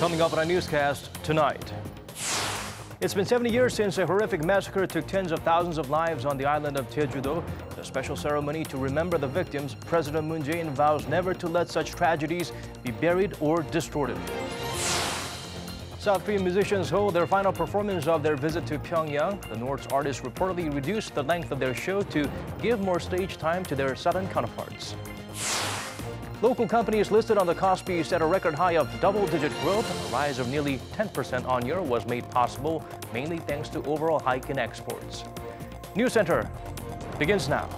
Coming up on our newscast tonight. It's been 70 years since a horrific massacre took tens of thousands of lives on the island of Jeju-do. In a special ceremony to remember the victims, President Moon Jae-in vows never to let such tragedies be buried or distorted. South Korean musicians hold their final performance of their visit to Pyongyang. The North's artists reportedly reduced the length of their show to give more stage time to their southern counterparts. Local companies listed on the Kospi set a record high of double-digit growth. A rise of nearly 10% on year was made possible, mainly thanks to overall hike in exports. News Center begins now.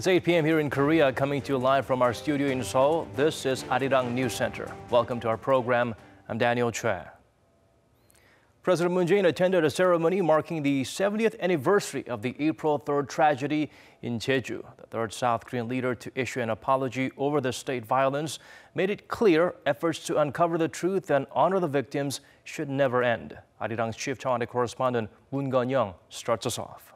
It's 8 p.m. here in Korea, coming to you live from our studio in Seoul. This is Arirang News Center. Welcome to our program. I'm Daniel Choi. President Moon Jae-in attended a ceremony marking the 70th anniversary of the April 3rd tragedy in Jeju. The third South Korean leader to issue an apology over the state violence made it clear efforts to uncover the truth and honor the victims should never end. Arirang's chief Cheong Wa Dae correspondent Moon Gun-young starts us off.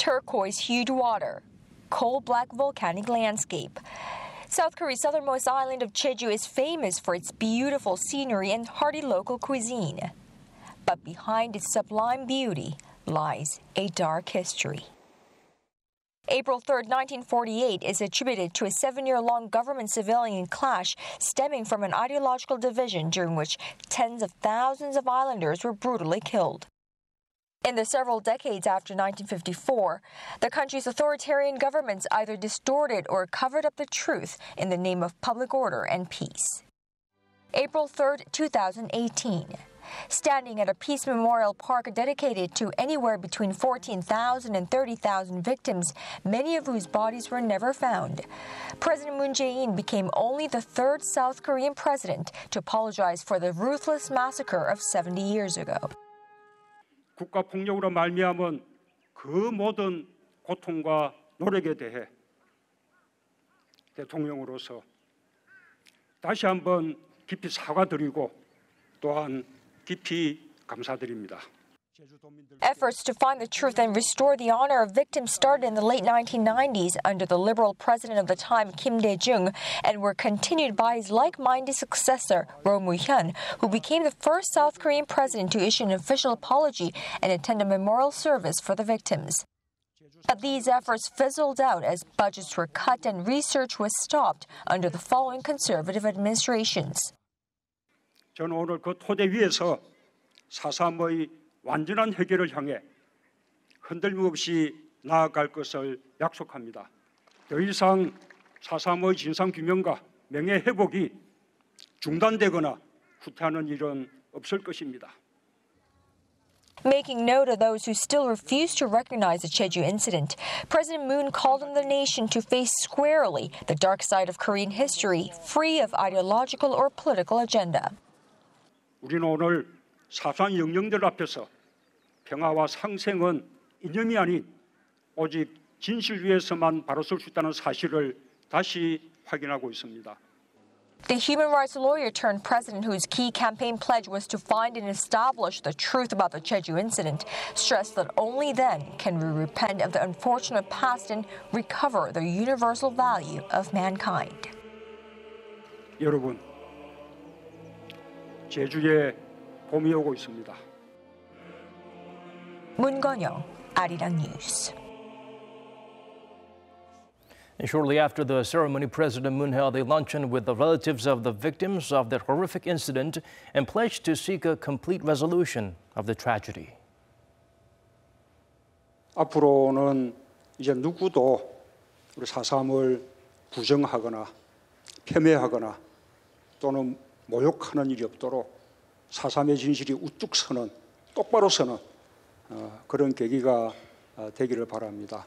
Turquoise hued water, coal black volcanic landscape. South Korea's southernmost island of Jeju is famous for its beautiful scenery and hearty local cuisine. But behind its sublime beauty lies a dark history. April 3, 1948 is attributed to a seven-year-long government-civilian clash stemming from an ideological division during which tens of thousands of islanders were brutally killed. In the several decades after 1954, the country's authoritarian governments either distorted or covered up the truth in the name of public order and peace. April 3, 2018. Standing at a peace memorial park dedicated to anywhere between 14,000 and 30,000 victims, many of whose bodies were never found. President Moon Jae-in became only the third South Korean president to apologize for the ruthless massacre of 70 years ago. 국가 폭력으로 말미암은 그 모든 고통과 노력에 대해 대통령으로서 다시 한번 깊이 사과드리고 또한 깊이 감사드립니다. Efforts to find the truth and restore the honor of victims started in the late 1990s under the liberal president of the time, Kim Dae-jung, and were continued by his like-minded successor, Roh Moo-hyun, who became the first South Korean president to issue an official apology and attend a memorial service for the victims. But these efforts fizzled out as budgets were cut and research was stopped under the following conservative administrations. 저는 오늘 그 토대 위에서 4.3의 완전한 해결을 향해 흔들림 없이 나아갈 것을 약속합니다. 더 이상 중단되거나 후퇴하는 일은 없을 것입니다. Making note of those who still refuse to recognize the Jeju incident, President Moon called on the nation to face squarely the dark side of Korean history, free of ideological or political agenda. 우리는 오늘 사소한 영령들 앞에서 평화와 상생은 이념이 아닌 오직 진실 위에서만 바로 설 수 있다는 사실을 다시 확인하고 있습니다. The human rights lawyer turned president, whose key campaign pledge was to find and establish the truth about the Jeju incident, stressed that only then can we repent of the unfortunate past and recover the universal value of mankind. 여러분, 제주에 봄이 오고 있습니다. 문건영, 아리랑 뉴스. And shortly after the ceremony, President Moon held a luncheon with the relatives of the victims of that horrific incident and pledged to seek a complete resolution of the tragedy. 앞으로는 이제 누구도 우리 사삼을 부정하거나 폄훼하거나 또는 모욕하는 일이 없도록 사삼의 진실이 우뚝 서는 똑바로 서는 그런 계기가 되기를 바랍니다.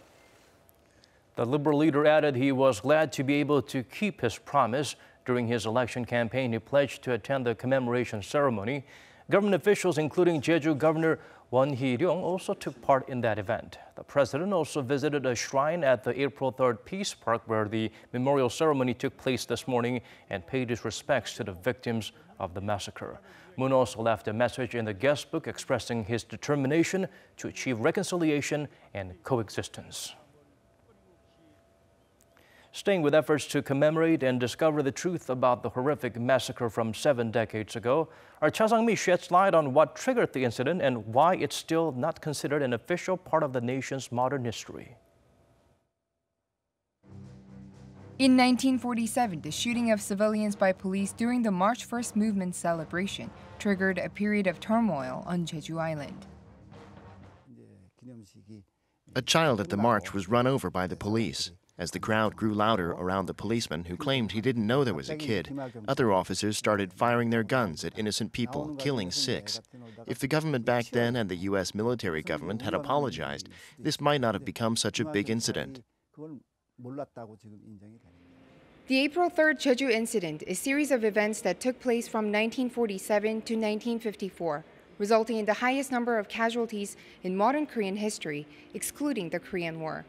The Liberal leader added he was glad to be able to keep his promise. During his election campaign, he pledged to attend the commemoration ceremony. Government officials, including Jeju Governor Won Hee-ryong, also took part in that event. The The president also visited a shrine at the April 3rd Peace Park where the memorial ceremony took place this morning and paid his respects to the victims of the massacre. Moon also left a message in the guest book expressing his determination to achieve reconciliation and coexistence. Staying with efforts to commemorate and discover the truth about the horrific massacre from seven decades ago, our Cha Sang-mi sheds light on what triggered the incident and why it's still not considered an official part of the nation's modern history. In 1947, the shooting of civilians by police during the March 1st movement celebration triggered a period of turmoil on Jeju Island. A child at the march was run over by the police. As the crowd grew louder around the policeman who claimed he didn't know there was a kid, other officers started firing their guns at innocent people, killing six. If the government back then and the U.S. military government had apologized, this might not have become such a big incident. The April 3rd Jeju incident, a series of events that took place from 1947 to 1954, resulting in the highest number of casualties in modern Korean history, excluding the Korean War.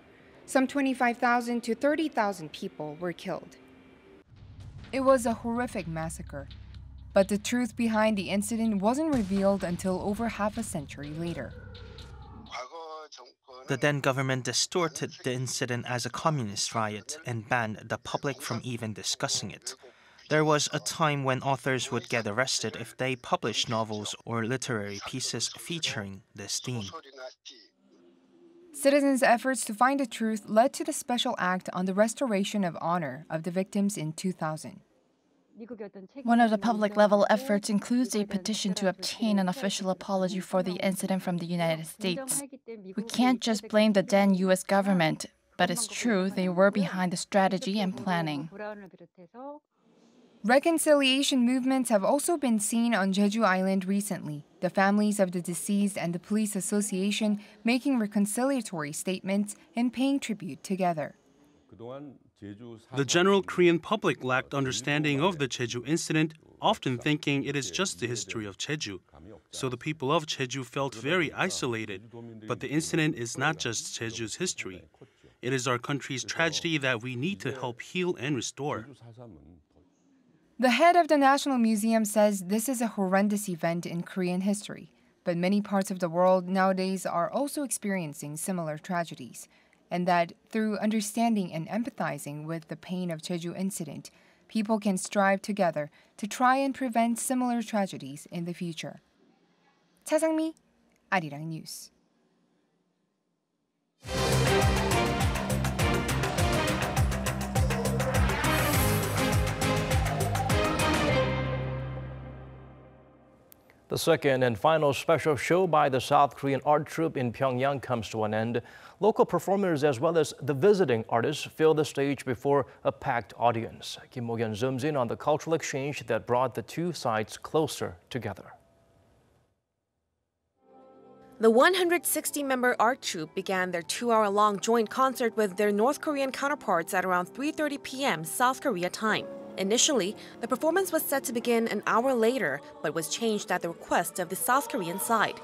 Some 25,000 to 30,000 people were killed. It was a horrific massacre, but the truth behind the incident wasn't revealed until over half a century later. The then government distorted the incident as a communist riot and banned the public from even discussing it. There was a time when authors would get arrested if they published novels or literary pieces featuring this theme. Citizens' efforts to find the truth led to the special act on the restoration of honor of the victims in 2000. One of the public level efforts includes a petition to obtain an official apology for the incident from the United States. We can't just blame the then US government, but it's true they were behind the strategy and planning. Reconciliation movements have also been seen on Jeju Island recently, the families of the deceased and the police association making reconciliatory statements and paying tribute together. The general Korean public lacked understanding of the Jeju incident, often thinking it is just the history of Jeju. So the people of Jeju felt very isolated. But the incident is not just Jeju's history. It is our country's tragedy that we need to help heal and restore. The head of the National Museum says this is a horrendous event in Korean history, but many parts of the world nowadays are also experiencing similar tragedies, and that through understanding and empathizing with the pain of Jeju incident, people can strive together to try and prevent similar tragedies in the future. Cha Sang-mi, Arirang News. The second and final special show by the South Korean art troupe in Pyongyang comes to an end. Local performers as well as the visiting artists fill the stage before a packed audience. Kim Mo-hyun zooms in on the cultural exchange that brought the two sides closer together. The 160-member art troupe began their two-hour-long joint concert with their North Korean counterparts at around 3.30 p.m. South Korea time. Initially, the performance was set to begin an hour later, but was changed at the request of the South Korean side.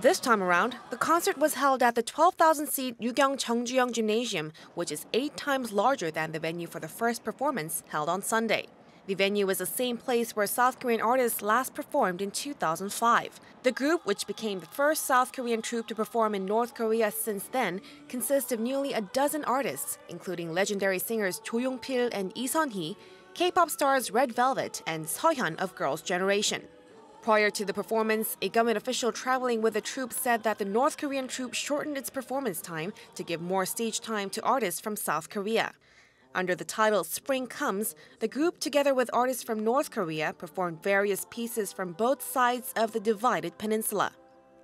This time around, the concert was held at the 12,000-seat Yugyong Cheongju Gymnasium, which is eight times larger than the venue for the first performance held on Sunday. The venue is the same place where South Korean artists last performed in 2005. The group, which became the first South Korean troupe to perform in North Korea since then, consists of nearly a dozen artists, including legendary singers Cho Yong-pil and Lee Sun-hee, K-pop stars Red Velvet and Seohyun of Girls' Generation. Prior to the performance, a government official traveling with the troupe said that the North Korean troupe shortened its performance time to give more stage time to artists from South Korea. Under the title Spring Comes, the group, together with artists from North Korea, performed various pieces from both sides of the divided peninsula.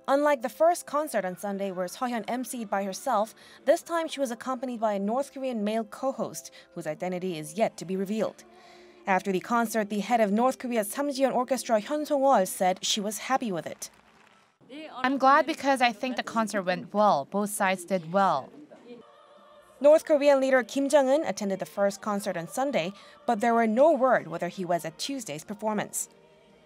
Unlike the first concert on Sunday, where Seohyun emceed by herself, this time she was accompanied by a North Korean male co-host, whose identity is yet to be revealed. After the concert, the head of North Korea's Samjiyon Orchestra, Hyun Song-wol, said she was happy with it. I'm glad because I think the concert went well. Both sides did well. North Korean leader Kim Jong un attended the first concert on Sunday, but there were no word whether he was at Tuesday's performance.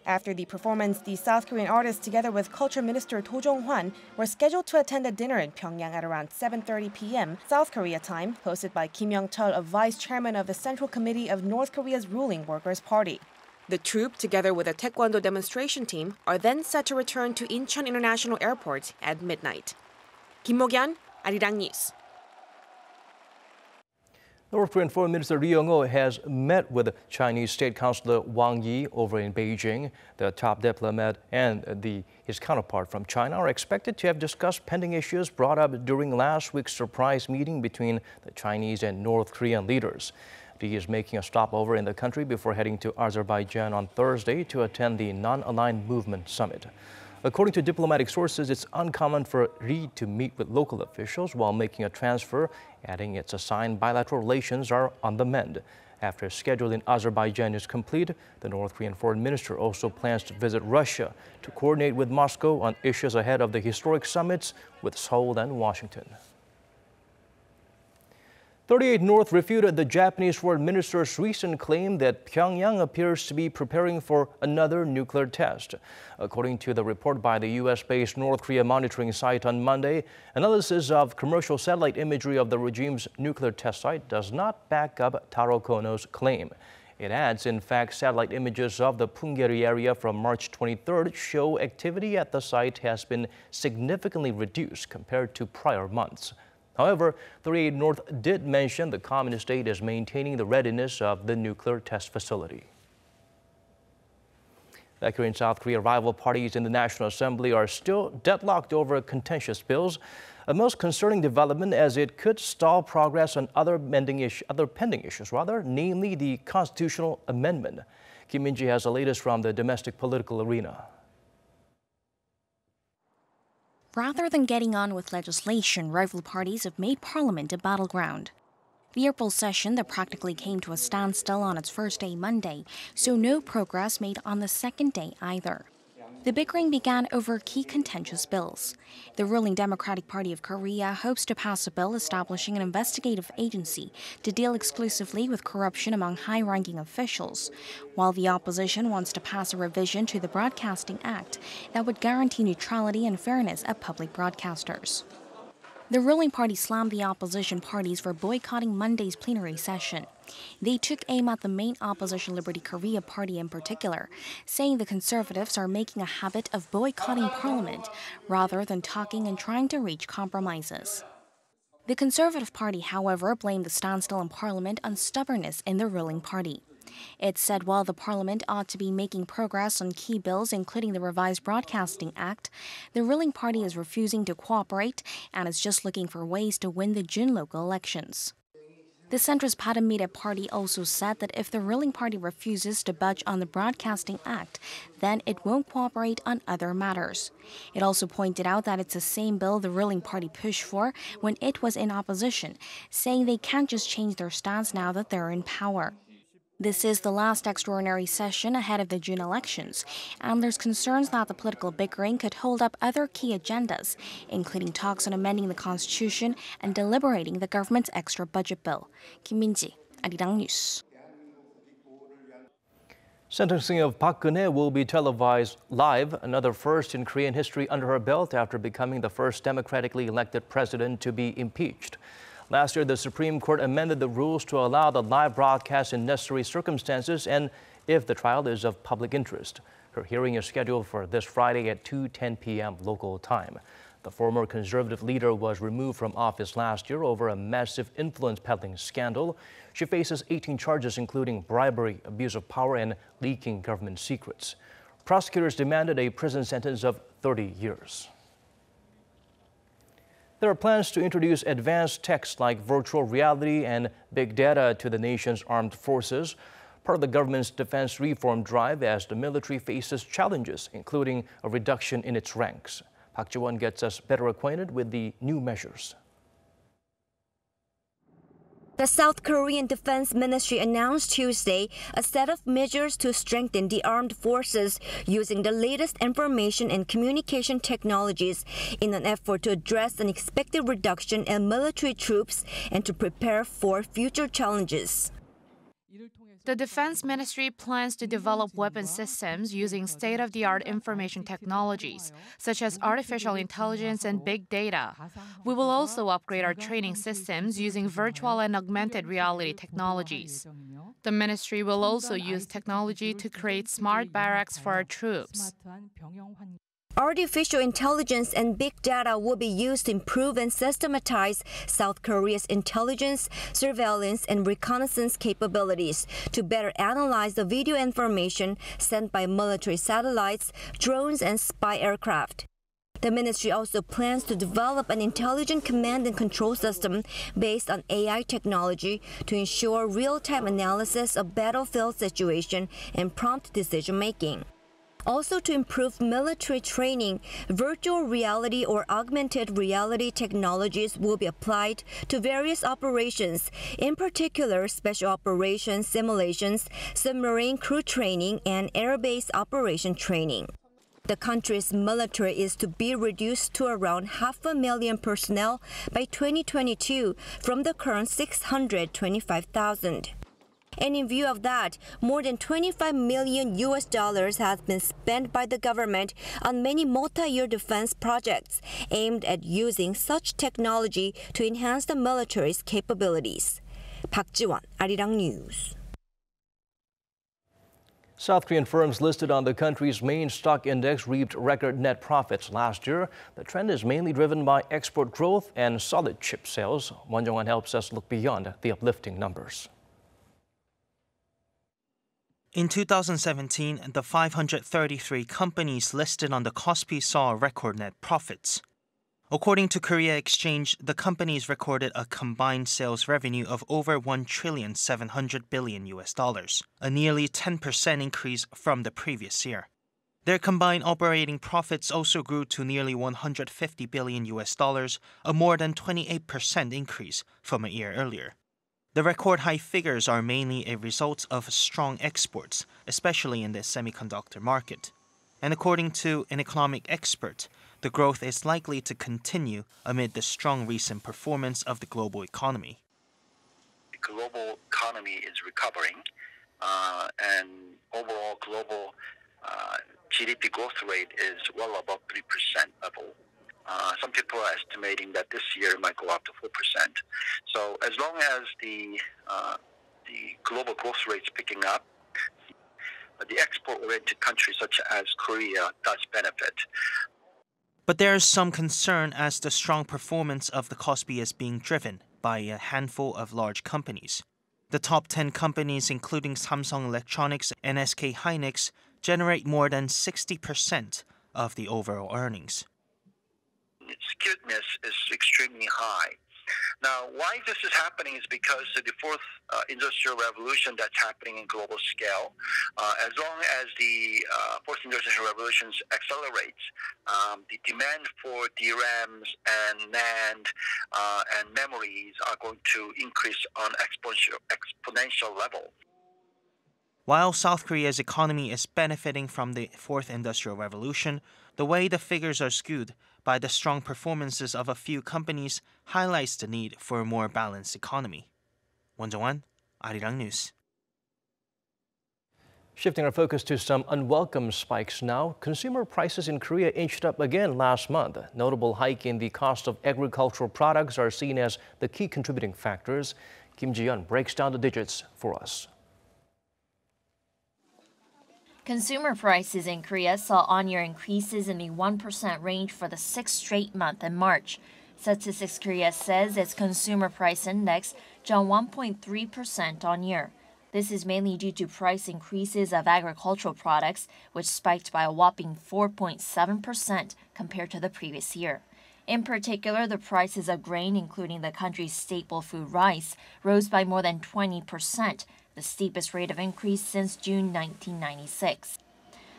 After the performance, the South Korean artists, together with Culture Minister Do Jong-hwan, were scheduled to attend a dinner in Pyongyang at around 7:30 p.m. South Korea time, hosted by Kim Young-chul, a vice chairman of the Central Committee of North Korea's ruling Workers' Party. The troupe, together with a taekwondo demonstration team, are then set to return to Incheon International Airport at midnight. Kim Mo-kyun, Arirang News. North Korean Foreign Minister Ri Yong-ho has met with Chinese State Councilor Wang Yi over in Beijing. The top diplomat and the, his counterpart from China are expected to have discussed pending issues brought up during last week's surprise meeting between the Chinese and North Korean leaders. Ri is making a stopover in the country before heading to Azerbaijan on Thursday to attend the Non-Aligned Movement Summit. According to diplomatic sources, it's uncommon for Ri to meet with local officials while making a transfer, adding its assigned bilateral relations are on the mend. After schedule in Azerbaijan is complete, the North Korean foreign minister also plans to visit Russia to coordinate with Moscow on issues ahead of the historic summits with Seoul and Washington. 38 North refuted the Japanese foreign minister's recent claim that Pyongyang appears to be preparing for another nuclear test. According to the report by the U.S.-based North Korea monitoring site on Monday, analysis of commercial satellite imagery of the regime's nuclear test site does not back up Taro Kono's claim. It adds, in fact, satellite images of the Punggye-ri area from March 23rd show activity at the site has been significantly reduced compared to prior months. However, 38 North did mention the communist state is maintaining the readiness of the nuclear test facility. Back Korean South Korea, rival parties in the National Assembly are still deadlocked over contentious bills. A most concerning development as it could stall progress on other, other pending issues, rather, namely the constitutional amendment. Kim Min-ji has the latest from the domestic political arena. Rather than getting on with legislation, rival parties have made Parliament a battleground. The April session that practically came to a standstill on its first day Monday saw no progress made on the second day either. The bickering began over key contentious bills. The ruling Democratic Party of Korea hopes to pass a bill establishing an investigative agency to deal exclusively with corruption among high ranking officials, while the opposition wants to pass a revision to the Broadcasting Act that would guarantee neutrality and fairness of public broadcasters. The ruling party slammed the opposition parties for boycotting Monday's plenary session. They took aim at the main opposition Liberty Korea party in particular, saying the conservatives are making a habit of boycotting parliament rather than talking and trying to reach compromises. The Conservative Party, however, blamed the standstill in parliament on stubbornness in the ruling party. It said while the parliament ought to be making progress on key bills, including the revised Broadcasting Act, the ruling party is refusing to cooperate and is just looking for ways to win the June local elections. The centrist Bareunmirae party also said that if the ruling party refuses to budge on the Broadcasting Act, then it won't cooperate on other matters. It also pointed out that it's the same bill the ruling party pushed for when it was in opposition, saying they can't just change their stance now that they're in power. This is the last extraordinary session ahead of the June elections, and there's concerns that the political bickering could hold up other key agendas, including talks on amending the constitution and deliberating the government's extra budget bill. Kim Min-ji, Arirang News. Sentencing of Park Geun-hye will be televised live, another first in Korean history under her belt after becoming the first democratically elected president to be impeached. Last year, the Supreme Court amended the rules to allow the live broadcast in necessary circumstances and if the trial is of public interest. Her hearing is scheduled for this Friday at 2:10 p.m. local time. The former conservative leader was removed from office last year over a massive influence peddling scandal. She faces 18 charges, including bribery, abuse of power, and leaking government secrets. Prosecutors demanded a prison sentence of 30 years. There are plans to introduce advanced techs like virtual reality and big data to the nation's armed forces, part of the government's defense reform drive as the military faces challenges, including a reduction in its ranks. Park Ji-won gets us better acquainted with the new measures. The South Korean Defense Ministry announced Tuesday a set of measures to strengthen the armed forces using the latest information and communication technologies in an effort to address an expected reduction in military troops and to prepare for future challenges. The Defense Ministry plans to develop weapon systems using state of the art information technologies, such as artificial intelligence and big data. We will also upgrade our training systems using virtual and augmented reality technologies. The ministry will also use technology to create smart barracks for our troops. Artificial intelligence and big data will be used to improve and systematize South Korea's intelligence, surveillance, and reconnaissance capabilities to better analyze the video information sent by military satellites, drones, and spy aircraft. The ministry also plans to develop an intelligent command and control system based on AI technology to ensure real-time analysis of battlefield situation and prompt decision making. Also, to improve military training, virtual reality or augmented reality technologies will be applied to various operations, in particular, special operations simulations, submarine crew training, and airbase operation training. The country's military is to be reduced to around half a million personnel by 2022 from the current 625,000. And in view of that, more than 25 million US dollars has been spent by the government on many multi-year defense projects aimed at using such technology to enhance the military's capabilities. Park Ji-won, Arirang News. South Korean firms listed on the country's main stock index reaped record net profits last year. The trend is mainly driven by export growth and solid chip sales. Won Jong-un helps us look beyond the uplifting numbers. In 2017, the 533 companies listed on the Kospi saw record net profits. According to Korea Exchange, the companies recorded a combined sales revenue of over 1 trillion 700 billion US dollars, a nearly 10% increase from the previous year. Their combined operating profits also grew to nearly 150 billion US dollars, a more than 28% increase from a year earlier. The record high figures are mainly a result of strong exports, especially in the semiconductor market. And according to an economic expert, the growth is likely to continue amid the strong recent performance of the global economy. The global economy is recovering, uh, and overall global uh, GDP growth rate is well above 3% level. Uh, some people are estimating that this year might go up to 4%. So as long as the, uh, the global growth rate is picking up, the export-oriented countries such as Korea does benefit. But there is some concern as the strong performance of the Kospi is being driven by a handful of large companies. The top 10 companies, including Samsung Electronics and SK Hynix, generate more than 60% of the overall earnings skewedness is extremely high. Now, why this is happening is because of the fourth uh, industrial revolution that's happening in global scale. Uh, as long as the uh, fourth industrial revolution accelerates, um, the demand for DRAMs and NAND uh, and memories are going to increase on exponential, exponential level. While South Korea's economy is benefiting from the fourth industrial revolution, the way the figures are skewed by the strong performances of a few companies highlights the need for a more balanced economy. 원정환, 아리랑 뉴스. Shifting our focus to some unwelcome spikes now, consumer prices in Korea inched up again last month. Notable hike in the cost of agricultural products are seen as the key contributing factors. Kim Ji-yeon breaks down the digits for us. Consumer prices in Korea saw on-year increases in the 1% range for the sixth straight month in March. Statistics Korea says its consumer price index jumped 1.3% on year. This is mainly due to price increases of agricultural products, which spiked by a whopping 4.7% compared to the previous year. In particular, the prices of grain, including the country's staple food rice, rose by more than 20%, the steepest rate of increase since June 1996.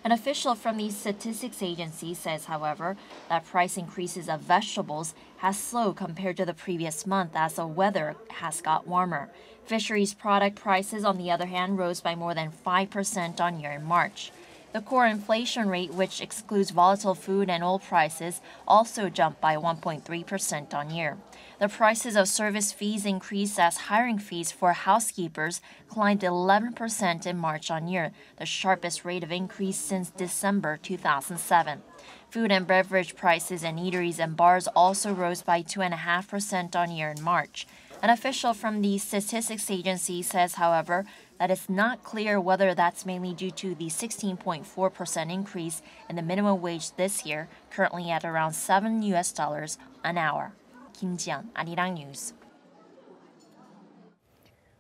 An official from the statistics agency says, however, that price increases of vegetables has slowed compared to the previous month as the weather has got warmer. Fisheries product prices, on the other hand, rose by more than 5% on year in March. The core inflation rate, which excludes volatile food and oil prices, also jumped by 1.3% on year. The prices of service fees increased as hiring fees for housekeepers climbed 11% in March on year, the sharpest rate of increase since December 2007. Food and beverage prices in eateries and bars also rose by 2.5% on year in March. An official from the statistics agency says, however, that it's not clear whether that's mainly due to the 16.4% increase in the minimum wage this year, currently at around 7 US dollars an hour. Kim Ji-yeon, Arirang News.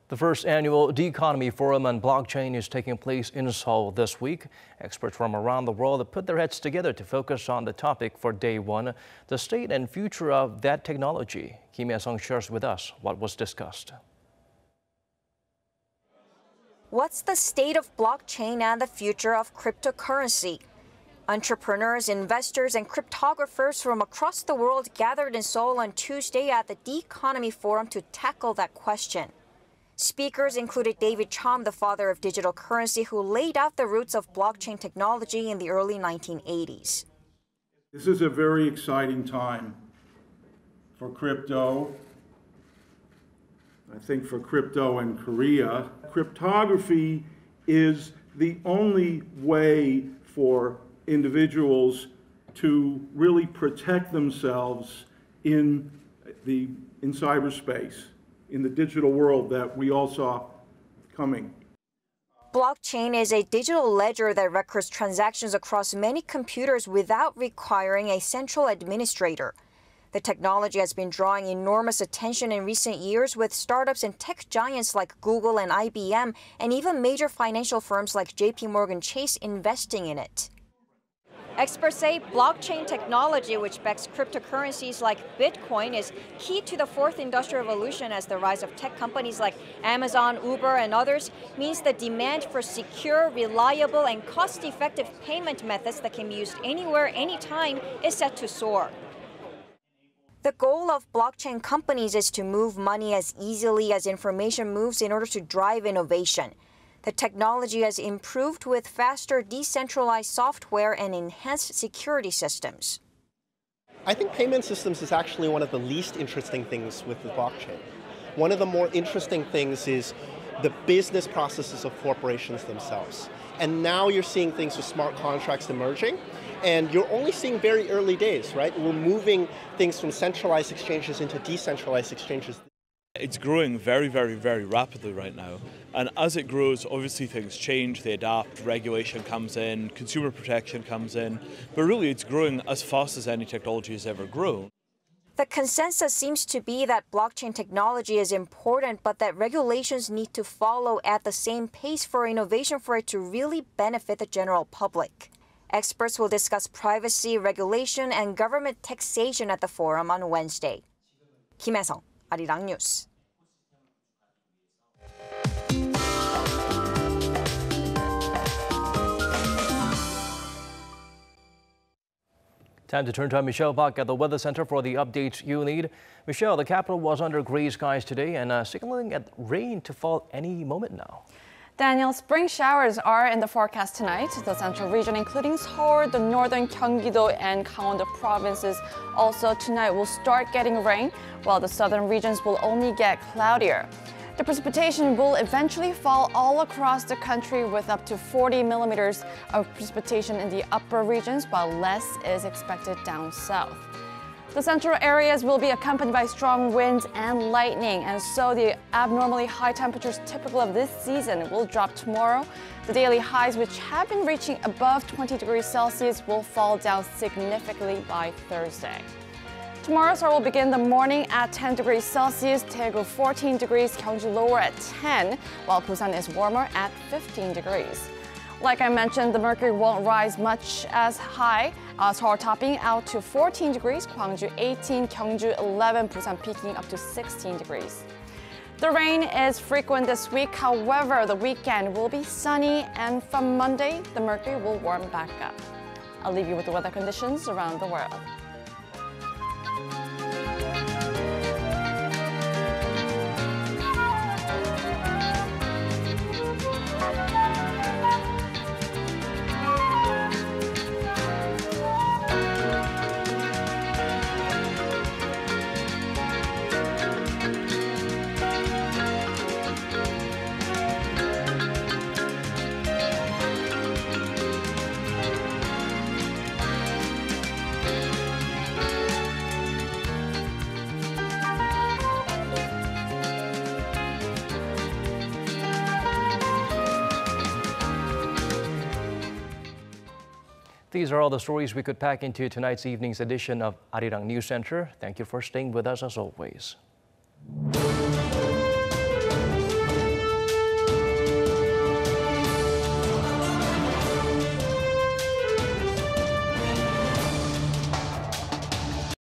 The first annual The Economy Forum on Blockchain is taking place in Seoul this week. Experts from around the world put their heads together to focus on the topic for day one, the state and future of that technology. Kim Yasung shares with us what was discussed. What's the state of blockchain and the future of cryptocurrency? Entrepreneurs, investors, and cryptographers from across the world gathered in Seoul on Tuesday at the The Economy Forum to tackle that question. Speakers included David Chaum, the father of digital currency, who laid out the roots of blockchain technology in the early 1980s. This is a very exciting time for crypto. I think for crypto in Korea. Cryptography is the only way for individuals to really protect themselves in the in cyberspace in the digital world that we all saw coming. Blockchain is a digital ledger that records transactions across many computers without requiring a central administrator. The technology has been drawing enormous attention in recent years with startups and tech giants like Google and IBM and even major financial firms like JP Morgan Chase investing in it. Experts say blockchain technology, which backs cryptocurrencies like Bitcoin, is key to the fourth industrial revolution as the rise of tech companies like Amazon, Uber, and others means the demand for secure, reliable, and cost effective payment methods that can be used anywhere, anytime is set to soar. The goal of blockchain companies is to move money as easily as information moves in order to drive innovation. The technology has improved with faster decentralized software and enhanced security systems. I think payment systems is actually one of the least interesting things with the blockchain. One of the more interesting things is the business processes of corporations themselves. And now you're seeing things with smart contracts emerging, and you're only seeing very early days, right? We're moving things from centralized exchanges into decentralized exchanges. It's growing very, very, very rapidly right now. And as it grows, obviously things change, they adapt, regulation comes in, consumer protection comes in. But really, it's growing as fast as any technology has ever grown. The consensus seems to be that blockchain technology is important, but that regulations need to follow at the same pace for innovation for it to really benefit the general public. Experts will discuss privacy, regulation, and government taxation at the forum on Wednesday. Kim Hae-sung, Arirang News. Time to turn to Michelle Bach at the Weather Center for the updates you need. Michelle, the capital was under gray skies today and uh, signaling at rain to fall any moment now. Daniel, spring showers are in the forecast tonight. The central region, including Seoul, the northern Gyeonggi-do and Gangwon provinces, also tonight will start getting rain, while the southern regions will only get cloudier. The precipitation will eventually fall all across the country with up to 40 millimeters of precipitation in the upper regions, while less is expected down south. The central areas will be accompanied by strong winds and lightning, and so the abnormally high temperatures typical of this season will drop tomorrow. The daily highs, which have been reaching above 20 degrees Celsius, will fall down significantly by Thursday. Tomorrow, Seoul will begin the morning at 10 degrees Celsius, Daegu 14 degrees, Gyeonggi lower at 10, while Busan is warmer at 15 degrees. Like I mentioned, the mercury won't rise much as high. Uh, Seoul topping out to 14 degrees, Gwangju 18, Gyeongju 11, Busan peaking up to 16 degrees. The rain is frequent this week, however, the weekend will be sunny, and from Monday, the mercury will warm back up. I'll leave you with the weather conditions around the world. These are all the stories we could pack into tonight's evening's edition of Arirang News Center. Thank you for staying with us as always.